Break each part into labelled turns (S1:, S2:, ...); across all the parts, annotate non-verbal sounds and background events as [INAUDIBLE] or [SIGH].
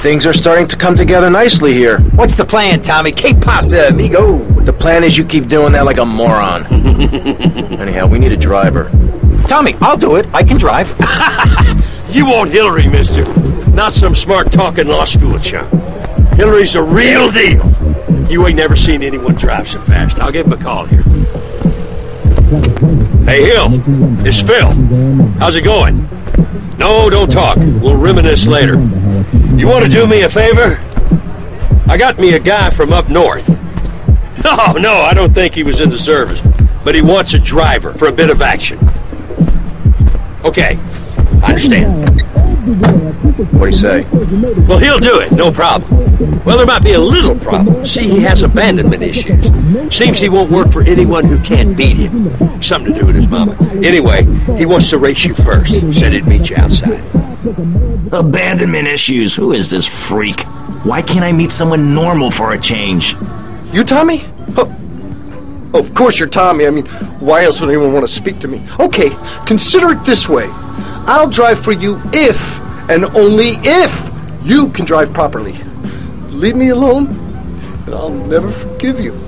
S1: Things are starting to come together nicely here.
S2: What's the plan, Tommy? Que pasa, amigo?
S1: The plan is you keep doing that like a moron. [LAUGHS] Anyhow, we need a driver.
S2: Tommy, I'll do it. I can drive. [LAUGHS]
S3: You want Hilary, mister. Not some smart talking law school chump. Hilary's a real deal. You ain't never seen anyone drive so fast. I'll give him a call here. Hey, Hill. It's Phil. How's it going? No, don't talk. We'll reminisce later. You want to do me a favor? I got me a guy from up north. [LAUGHS] No, no, I don't think he was in the service. But he wants a driver for a bit of action. Okay, I understand.
S1: What do you say?
S3: Well, he'll do it, no problem. Well, there might be a little problem. See, he has abandonment issues. Seems he won't work for anyone who can't beat him. Something to do with his mama. Anyway, he wants to race you first. Said he'd meet you outside.
S4: Abandonment issues. Who is this freak? Why can't I meet someone normal for a change?
S5: You, Tommy? Oh, oh, of course you're Tommy. I mean, why else would anyone want to speak to me? Okay, consider it this way. I'll drive for you if, and only if, you can drive properly. Leave me alone, and I'll never forgive you.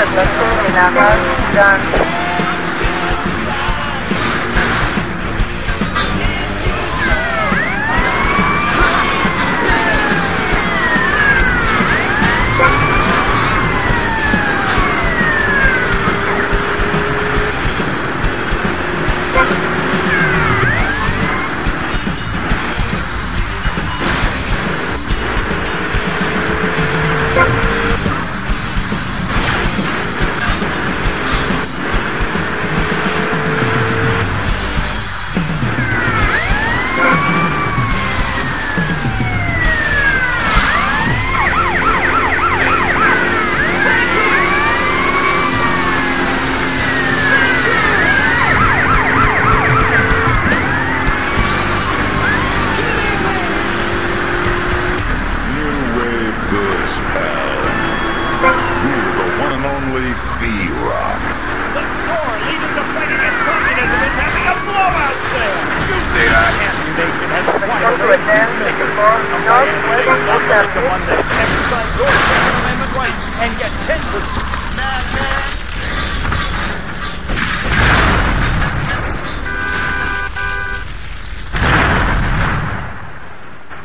S6: You one and only B-Rock.
S7: The store leading the fight against communism is having a blowout sale. You see that? Nation has acquired a Monday. Exercise your Second Amendment rights and get 10%.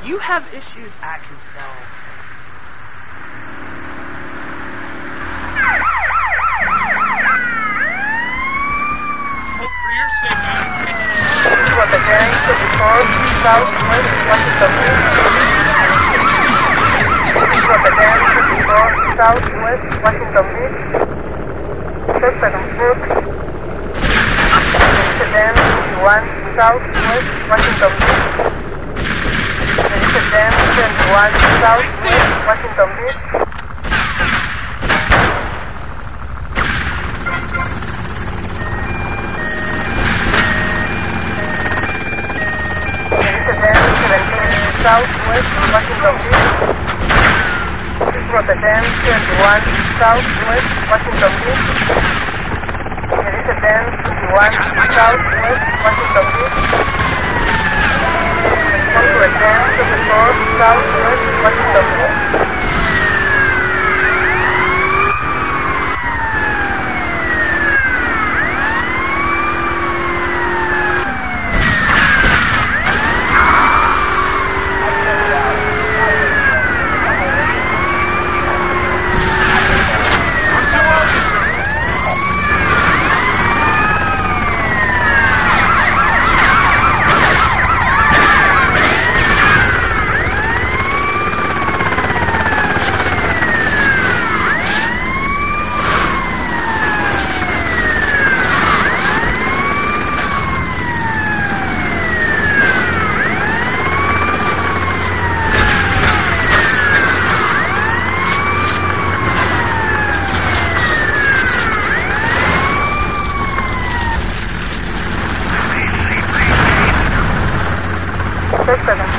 S8: You have issues I can solve. Hope for your sake, man.
S9: Southwest Washington Beach, Seven Foot, Amsterdam, 1 Southwest Washington Beach, Amsterdam, 21 Southwest Washington Beach, 17 Southwest Washington Beach, Rotterdam, 21 Southwest Washington Beach, Amsterdam, 21 Southwest Washington Beach, Rotterdam, 24 Southwest Washington Beach.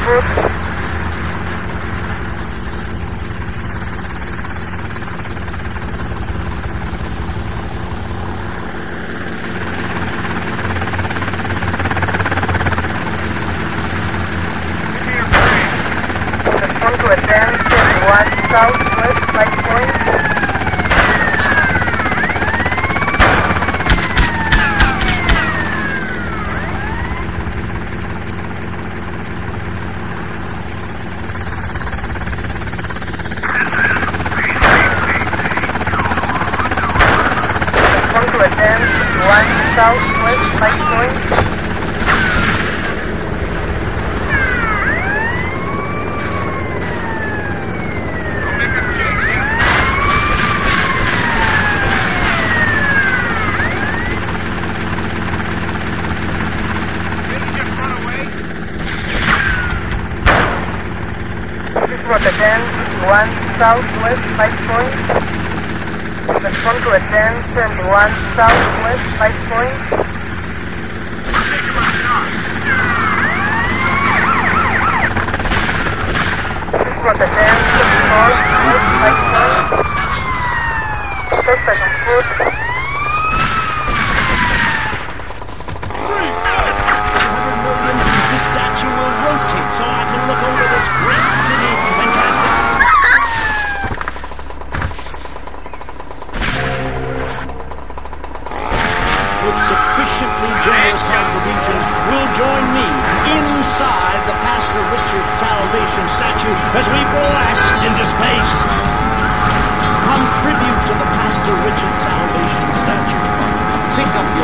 S9: Suspect on foot. Respond to advance 21 southwest, light point. Respond to advance 1 southwest, light point. This was advance 1 southwest, light point. Respond to advance 21 southwest, light point. This was advance 24 west, light point. Suspect on foot.
S10: Statue as we blast into space. Contribute to the Pastor Richard Salvation statue. Pick up your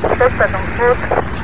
S9: Just a second.